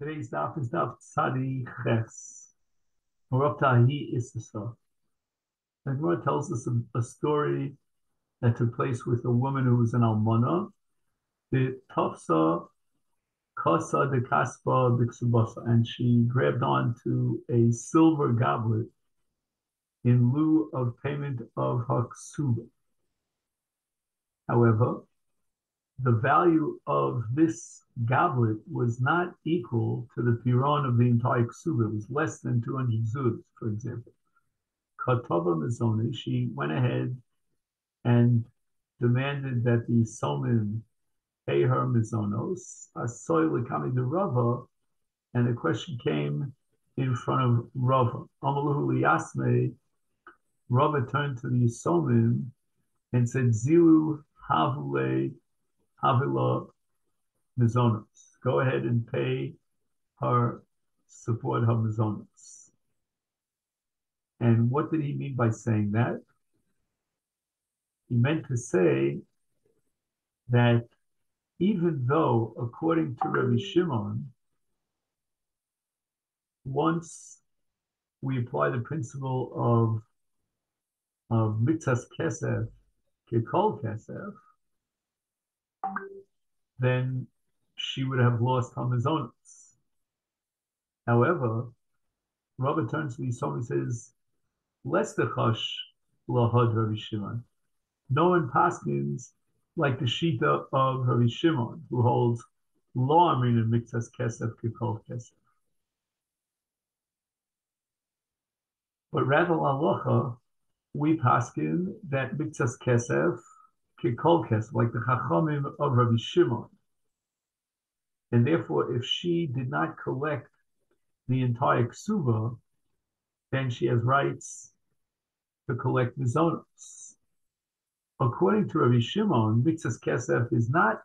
Today's daf is daf tzadi ches. We're up to Ahi Issasa. The Gemara tells us a, a, story that took place with a woman who was an almana. The tafsa kasa de kaspa bixubasa, and she grabbed onto a silver goblet in lieu of payment of her ksuba. However, the value of this goblet was not equal to the piron of the entire ksuba. It was less than 200 zuz, for example. Katova Mizoni, she went ahead and demanded that the Somin pay her Mizonos, Asoy Likami de Rava, and the question came in front of Rava. Amaluhu Liyasme, Rava turned to the Somin and said, Zilu Havule Havila Mizonos. Go ahead and pay her, support her Mizonos. And what did he mean by saying that? He meant to say that even though, according to Rabbi Shimon, once we apply the principle of of mitzvah kesef, kikol kesef, then she would have lost Hamazonas. However, Rabbi turns to the Yisrael and says, Less the chash lahad Rabbi Shimon. No one paskins like the Shita of Rabbi Shimon, who holds law amrin and mixas kesef kikol kesef. But rather alocha, we paskin that mixas kesef kikol kesef, like the chachamim of Rabbi Shimon. And therefore, if she did not collect the entire ksuba, then she has rights to collect mizonos. According to Rabbi Shimon, mixas kesef is not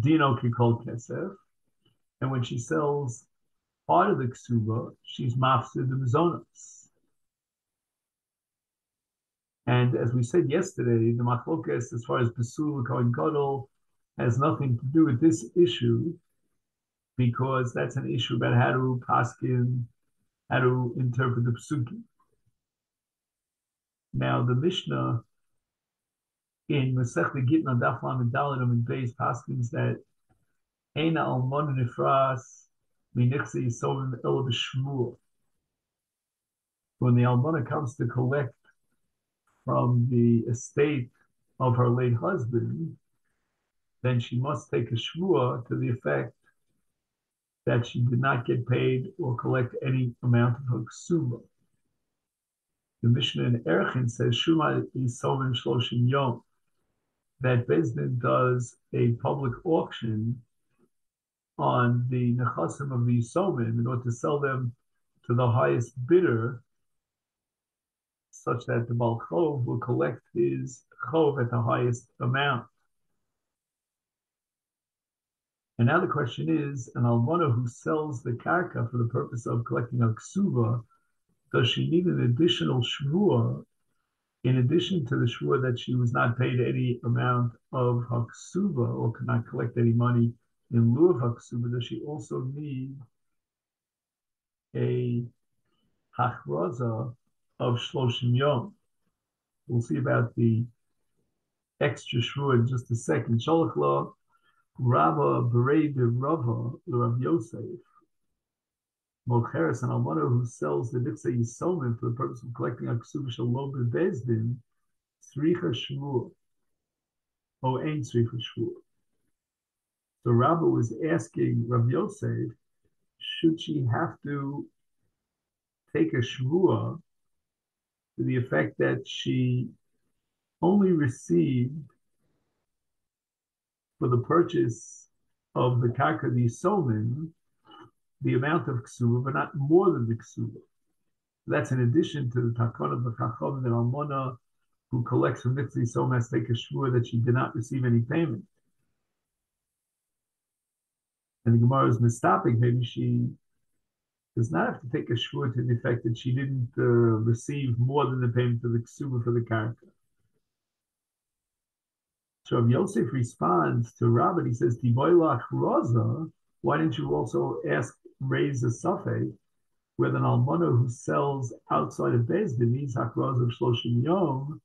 dino kikol kesef, and when she sells part of the ksuba, she's mafsid the mizonos. And as we said yesterday, the machlokes, as far as Basul Kohen Gadol, has nothing to do with this issue because that's an issue about how to paskin, how to interpret the psukim. Now the Mishnah in Masech Gitna Daf Lamed Daladim and Beis paskins that Eina Almon Nifras Minichse Yisovim El B'Shmuel. When the Almona comes to collect from the estate of her late husband, then she must take a shvua to the effect that she did not get paid or collect any amount of her ksuba. The Mishnah in Erchin says Shuma is Sovin Shloshim Yom, that Bezdin does a public auction on the nechasim of the Yisomim in order to sell them to the highest bidder, such that the Balchov will collect his chov at the highest amount. And now the question is, an almana who sells the karka for the purpose of collecting a ksuva, does she need an additional shvua in addition to the shvua that she was not paid any amount of her ksuva or could not collect any money in lieu of her ksuva? Does she also need a hachraza of shloshim yom? We'll see about the extra shvua in just a second. Sholach law Rabba Berei Rava Rav Yosef Mocheres and Almana who sells the Nixay Yisomim for the purpose of collecting Aksuv Shalom Bezdin Sricha Shmur O oh, Ein Sricha Shmur. So Rabba was asking Rav Yosef, should she have to take a shvua to the effect that she only received for the purchase of the karka the the amount of ksuba, but not more than the ksuba. That's in addition to the takon of the chacham that almona who collects from mitzvah so has take a shvur that she did not receive any payment. And the Gemara is mistopic. Maybe she does not have to take a shvur to the effect that she didn't uh, receive more than the payment of the ksuba for the karka. So Yosef responds to Rabbi, he says, Tiboilach Rosa, why didn't you also ask, raise a suffix with an almana who sells outside of Bezdin needs hakraz of shloshim yom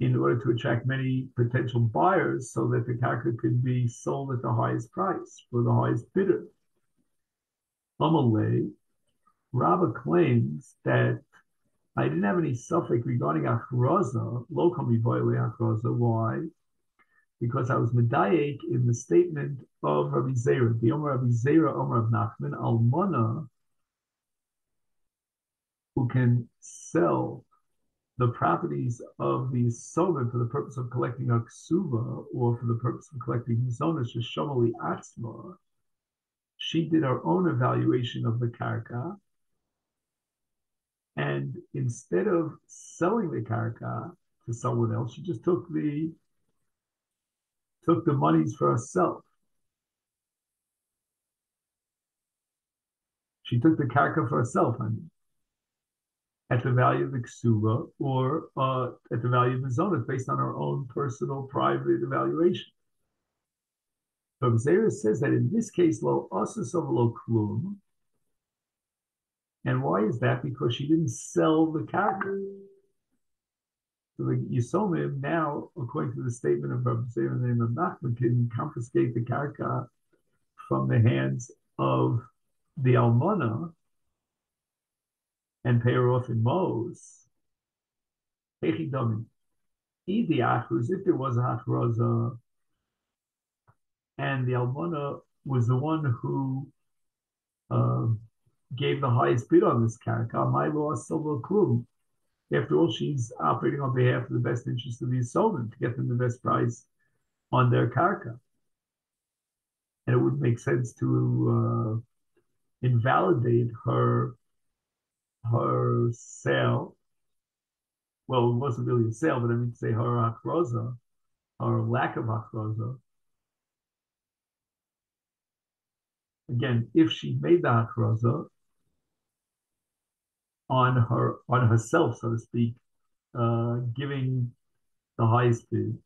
in order to attract many potential buyers so that the karka could be sold at the highest price for the highest bidder. Amalei, Rabba claims that I didn't have any suffix regarding achroza, lo kami achroza. Why? Because I was medayek in the statement of Rabbi Zera, the Omer Rabbi Zera, Omer of Nachman, Almana, who can sell the properties of the sovereign for the purpose of collecting a ksuba or for the purpose of collecting zonas shamali atzma, she did her own evaluation of the karka, and instead of selling the karka to someone else, she just took the took the monies for herself. She took the karka for herself. I mean at the value of the ksuba or uh, at the value of the zonas based on her own personal private evaluation. But Zera says that in this case, lo asus of lo klum. And why is that? Because she didn't sell the character. So the Yisomim now, according to the statement of Rabbi Zera in the name of Nachman, can confiscate the karka from the hands of the almana and pay her off in Mos. If there was a Achroza, and the Almana was the one who uh, gave the highest bid on this karka, my law silver clue. After all, she's operating on behalf of the best interest of the Yisomim to get them the best price on their karka. And it would make sense to uh, invalidate her her sale, well, it wasn't really a sale, but I mean to say her achroza, or lack of achroza. Again, if she made the achroza on her on herself, so to speak, uh, giving the highest bid,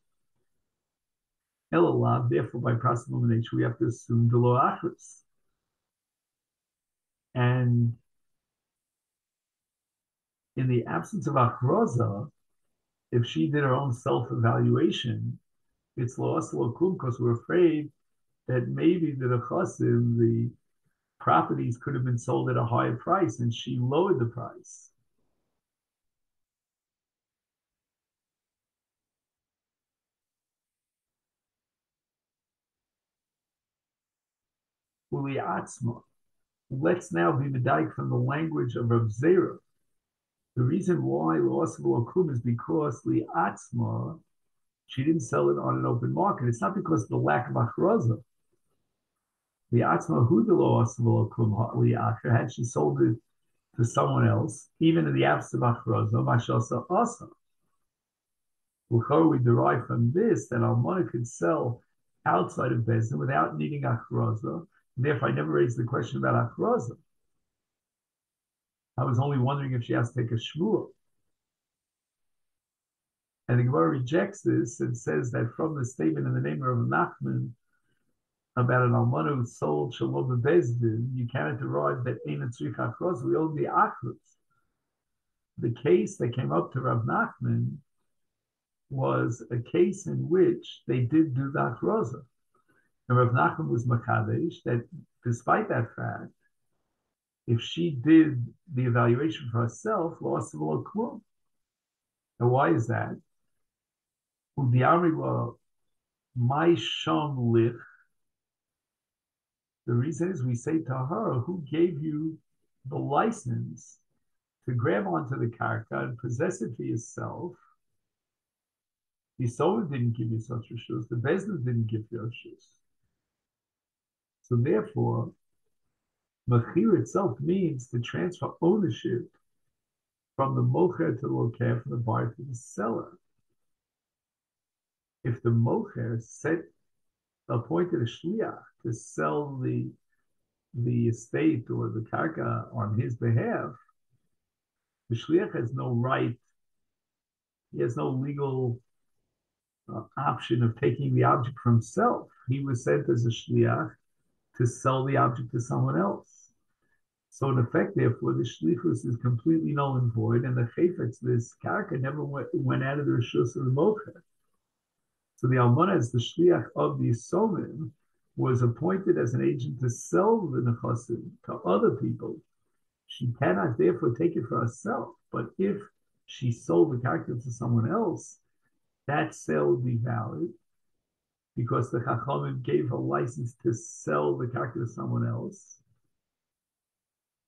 Elalav, therefore by process of elimination, we have to assume the law achros. And in the absence of achroza, if she did her own self-evaluation, it's lost lokum because we're afraid that maybe the nechasim, the properties could have been sold at a higher price, and she lowered the price. Let's now be medayik from the language of Rav Zera, the reason why loss of Akum is because the Atzma, she didn't sell it on an open market. It's not because of the lack of Achraza. The Atzma who the loss of Akum had she sold it to someone else, even in the absence of Achraza, Mashasa Asa. We derive from this that Almana could sell outside of Bezin without needing Achraza. Therefore, I never raised the question about Achraza. I was only wondering if she has to take a shvuah. And the Gemara rejects this and says that from the statement in the name of Nachman about an almana who sold shalom bezdin, you cannot derive that ain't tzrich cross. We own the achrus. The case that came up to Rav Nachman was a case in which they did do the achroza. And Rav Nachman was makadesh that despite that fact, if she did the evaluation for herself, lost all klum. And why is that? My sham lich. The reason is we say to her, who gave you the license to grab onto the karka and possess it for yourself? The soul didn't give you such shoes. The business didn't give you shoes. So therefore, Machir itself means to transfer ownership from the mocher to the loker, from the buyer to the seller. If the mocher set appointed a shliach to sell the the estate or the karka on his behalf, the shliach has no right. He has no legal uh, option of taking the object for himself. He was sent as a shliach to sell the object to someone else. So in effect, therefore, the shlichus is completely null and void, and the chayfetz, this karka, never went, went out of the rishus of the mocher. So the almana, as the shliach of the Yisomim, was appointed as an agent to sell the nechasim to other people. She cannot therefore take it for herself, but if she sold the character to someone else, that sale would be valid because the Chachamim gave her license to sell the character to someone else.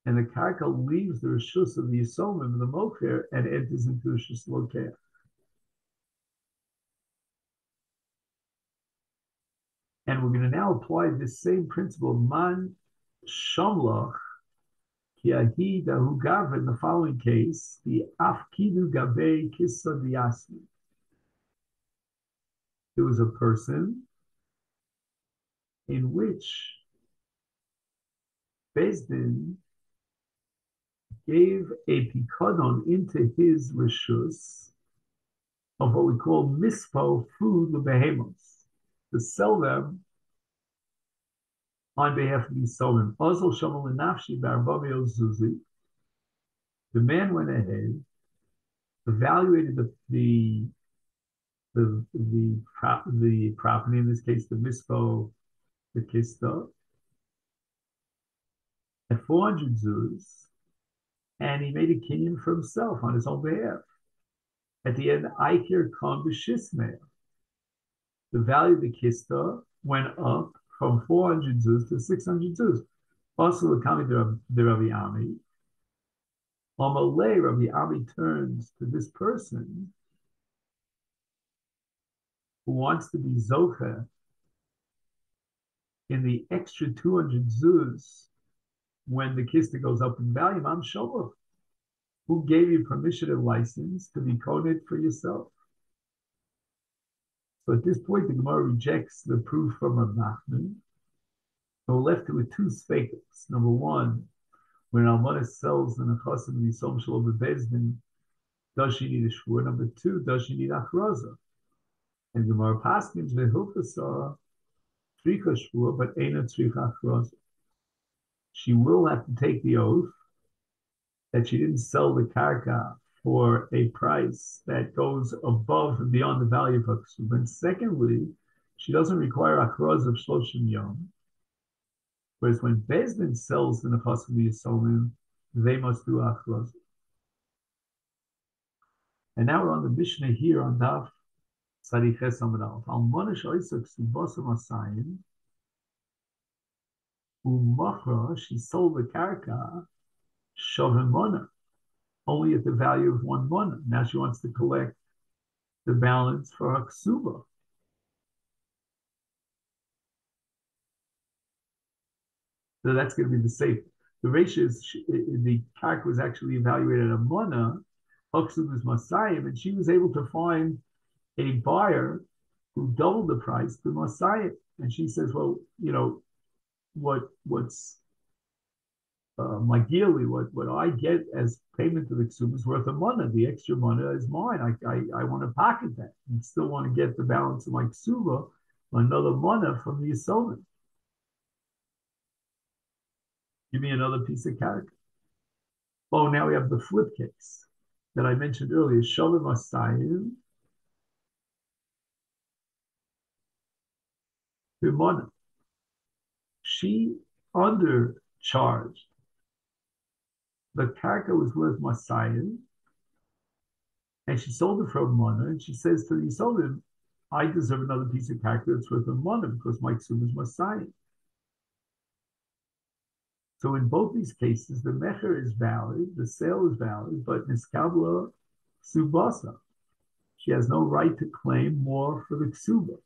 And the karka leaves the rishus of the Yisomim, the Mocher, and enters into the Rishus Lokeh. And we're going to now apply this same principle, man shamlach kiahi dahu gav in the following case, the afkidu gabe kissa diasmi. There was a person in which Bezdin gave a pikadon into his rishus of what we call mispo food lebehemos to sell them on behalf of these Solomon. Also, Shamal Nafshi Barbavio Zuzi. The man went ahead, evaluated the the the the, prop, the property, in this case the mispo, the kista, at 400 zuz, and he made a kinyan for himself on his own behalf. At the end, Aikir Kon the value of the kista went up from 400 zuz to 600 zuz. Also, the coming the Rabbi Ami. Amalei, Rabbi Ami turns to this person who wants to be Zocha in the extra 200 zuz when the kista goes up in value. I'm Shomer. Who gave you permission and license to be coded for yourself? So at this point, the Gemara rejects the proof from Rav Nachman. So we're left with two speculums. Number one, when Almana sells the Nechasim the Yisom Shalom Bezdin, does she need a shvur? Number two, does she need achraza? And Gemara Paskins vehilchasa tricha shvur, but ain't a tricha achraza. She will have to take the oath that she didn't sell the karka for a price that goes above and beyond the value of her. And secondly, she doesn't require akroz of shloshim yom. Whereas when Bezdin sells the nefas the Yisomim, they must do akroz. And now we're on the Mishnah here on Daf Sariches Amadav. Almonish Oisak Subosam Asayim. Umachra, she sold the karka, Shavimona only at the value of one money. Now she wants to collect the balance for her ksuba. So that's going to be the safe. The ratio is the kark was actually evaluated at a Huxu was Masayim, and she was able to find a buyer who doubled the price to Masayim. And she says, Well, you know, what what's uh, ideally, what, what I get as payment to the ksuba is worth of money. The extra money is mine. I, I, I want to pocket that and still want to get the balance of my ksuba, another money from the Yisomim. Give me another piece of character. Oh, now we have the flip case that I mentioned earlier. Shalom Asayim. She undercharged the karka was worth Masayan, and she sold it for a mana, and she says to the Yisolim, I deserve another piece of karka that's worth a mana because my ksum is Masayan. So in both these cases, the mecher is valid, the sale is valid, but niskabla subasa. She has no right to claim more for the ksuba.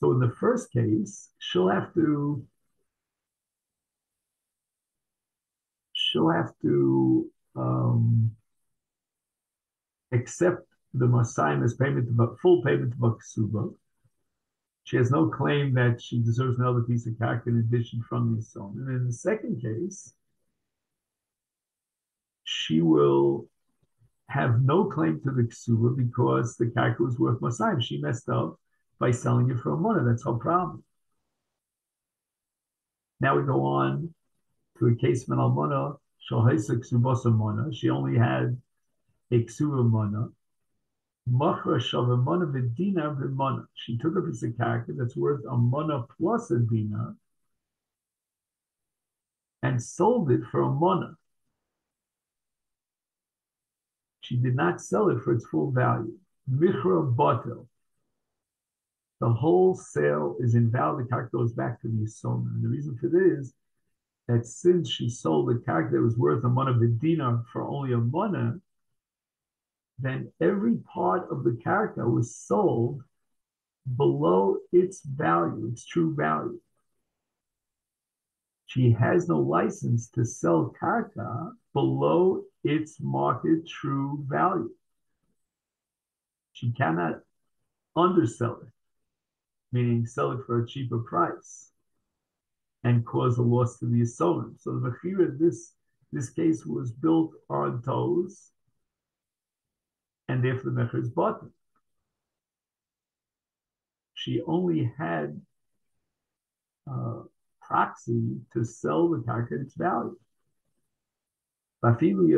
So in the first case, she'll have to she'll have to um, accept the Messiah as payment of full payment of Baksuba. She has no claim that she deserves another piece of cash in addition from the son. And in the second case, she will have no claim to the ksuba because the character was worth Masayim. She messed up by selling it for a money. That's her problem. Now we go on to a case of an almana, mana. She only had a ksuba mana. She took a piece of character that's worth a mana plus a dina and sold it for a mana. She did not sell it for its full value. Michra batel. The whole sale is invalid. The character goes back to the Yisoma. And the reason for this is that since she sold a character that was worth a mana dinar for only a mana, then every part of the character was sold below its value, its true value. She has no license to sell karka below its market true value. She cannot undersell it, meaning sell it for a cheaper price and cause a loss to the Yisomim. So the Mechira, this this case was built on toes, and therefore the Mecher is bottom. She only had uh, proxy to sell the karka at its value. Even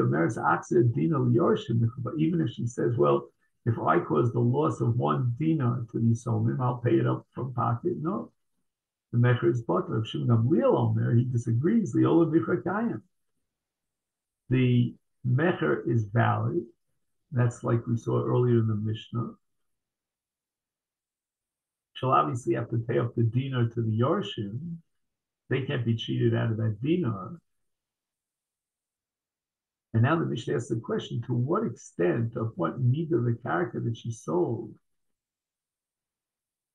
if she says, well, if I cause the loss of one dinar to the Somim, I'll pay it up from pocket. No. The Mecher is Butler. If Shimon Gamliel Omer, he disagrees. The Olam Kayim. The Mecher is valid. That's like we saw earlier in the Mishnah. She'll obviously have to pay up the dinar to the Yorshim. They can't be cheated out of that dinar. And now the Mishnah asks the question: To what extent, of what need of the character that she sold,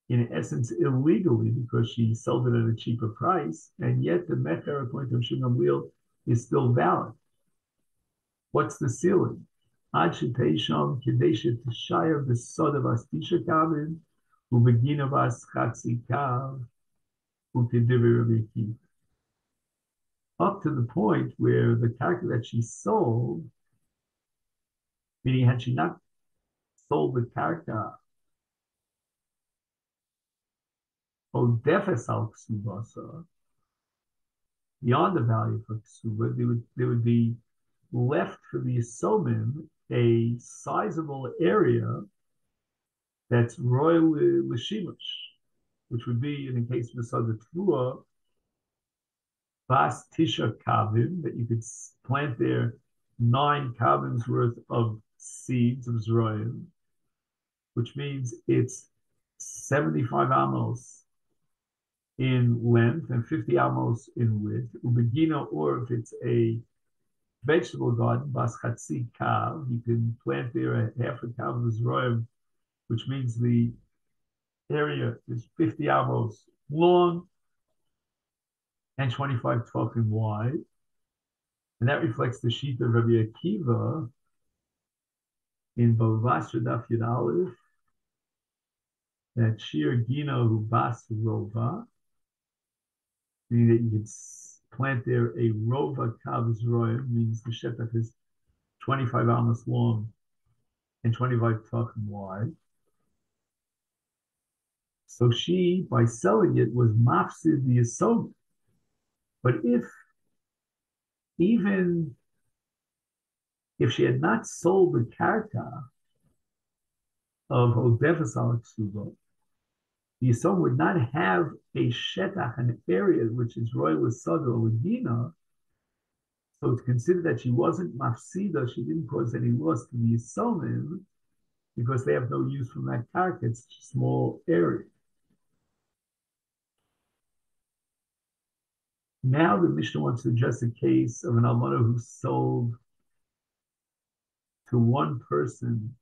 in essence illegally because she sold it at a cheaper price, and yet the mecher according to Shimon Wheel is still valid. What's the ceiling? Ad sheteisham kedeshet tishayar v'sod of astisha kavin u'begin of as chatzi kav u'tediver up to the point where the character that she sold, meaning had she not sold the character oh, Odefes al ksubasa, beyond the value for ksuba, there would, there would be left for the Yisomim a sizable area that's royal l'shimush, which would be, in the case of the Tvua, Bas Tisha Kavim, that you could plant there nine kavim's worth of seeds of Zroyim, which means it's 75 amos in length and 50 amos in width. Ubegina, or if it's a vegetable garden, bas kav, you can plant there a half a kav of which means the area is 50 amos long and 25 tefachim wide. And that reflects the sheet of Rabbi Akiva in Bavas Daf Yud Aleph, that Shir Gino who Bas Rova, meaning that you can plant there a Rova Kav's Roya, means the Shetach is 25 amos long and 25 tefachim wide. So she, by selling it, was mafsid the Yisod, but if even if she had not sold the karka of Odefas Alexubo, the Yisrael would not have a shetach, an area which is royal with Sadr or Ladina. So it's considered that she wasn't mafsida, she didn't cause any loss to the Yisomim because they have no use from that karka, it's a small area. Now the Mishnah wants to address a case of an almana who sold to one person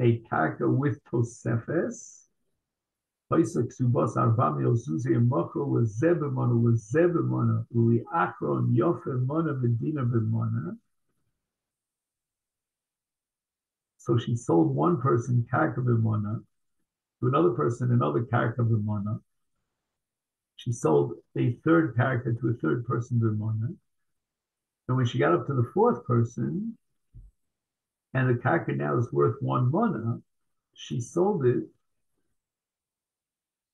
a karka with tosefes. Paisa ksubas arba meozuzi emokro lezebemona lezebemona uli akron yofe mona v'dina b'mona. So she sold one person karka b'mona to another person another karka b'mona she sold a third character to a third person Bimona. And when she got up to the fourth person, and the karka now is worth one mana, she sold it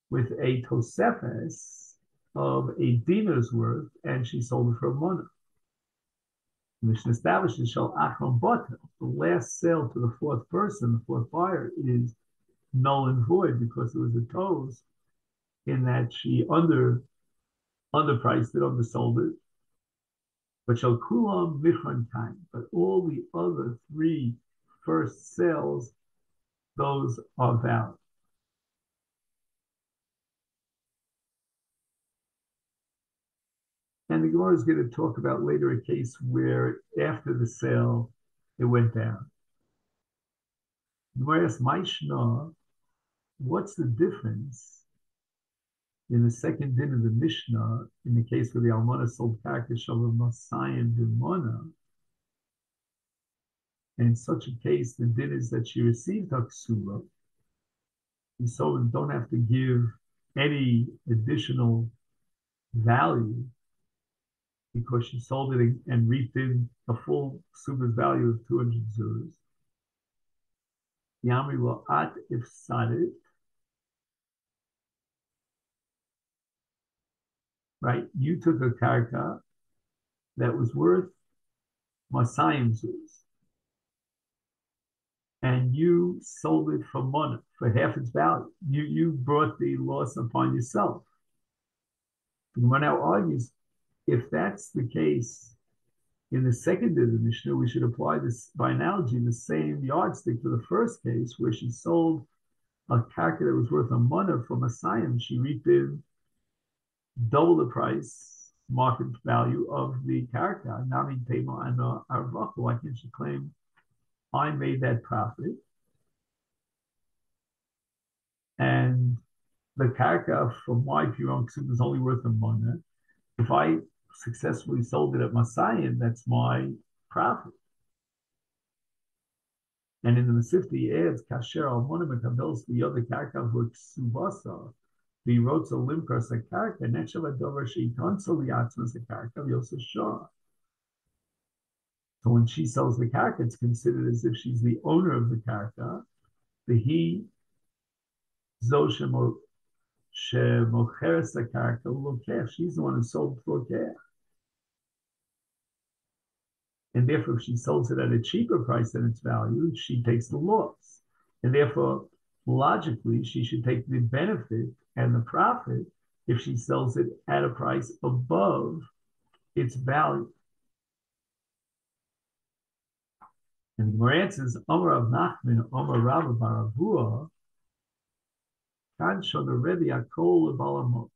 with a tosefes of a dinar's worth, and she sold it for a mana. The Mishnah establishes shall achron bata. The last sale to the fourth person, the fourth buyer, is null and void because it was a toes in that she under underpriced it, undersold it. But shall kulam michron time. But all the other three first sales, those are valid. And the Gemara is going to talk about later a case where after the sale, it went down. Asks, Maishna, what's the difference in the second din of the Mishnah, in the case where the Almana sold package of a Masayim Dimona, in such a case, the din is that she received Haksula, and so don't have to give any additional value because she sold it and reaped in a full suba's value of 200 zuras. Yamri will at if sadit. Right, you took a karka that was worth masayim zuras, and you sold it for money for half its value. You you brought the loss upon yourself. The Gemara now argues if that's the case in the second of the Mishnah, we should apply this by analogy the same yardstick to the first case where she sold a karka that was worth a money from a. She reaped in double the price market value of the karka. Nami Tema and Arvaku. Why can't she claim I made that profit? And the karka from my pure is only worth a money. If I successfully sold it at Masayan, that's my profit. And in the Masifta, he adds, Kasher almonim ekabels the other karka v'ksubasa, v'rotza limkar sakarka, nechel adover sheitansel liatzma sakarka v'yoseh So when she sells the karka, it's considered as if she's the owner of the karka. The he zoshemo shemocheres the karka lokech. She's the one who sold for lokech and therefore if she sells it at a cheaper price than its value, she takes the loss. And therefore, logically, she should take the benefit and the profit if she sells it at a price above its value. And the Gemara answers, Omer of Nachman, Omer Rabba Baravua, Kan Shoda Rebbe Akol Balamot.